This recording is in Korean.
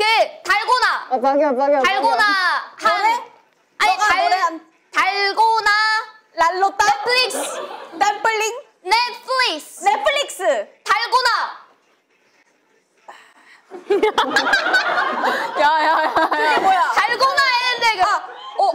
그 달고나. 아, 박이야, 박이야. 달고나 한. 노래? 아니 달 노래한- 달고나 랄로따? 넷플릭스. 넷플릭 넷플릭스 넷플릭스! 달고나 야야야. 그게 뭐야? 달고나 했는데 그. 어. 어.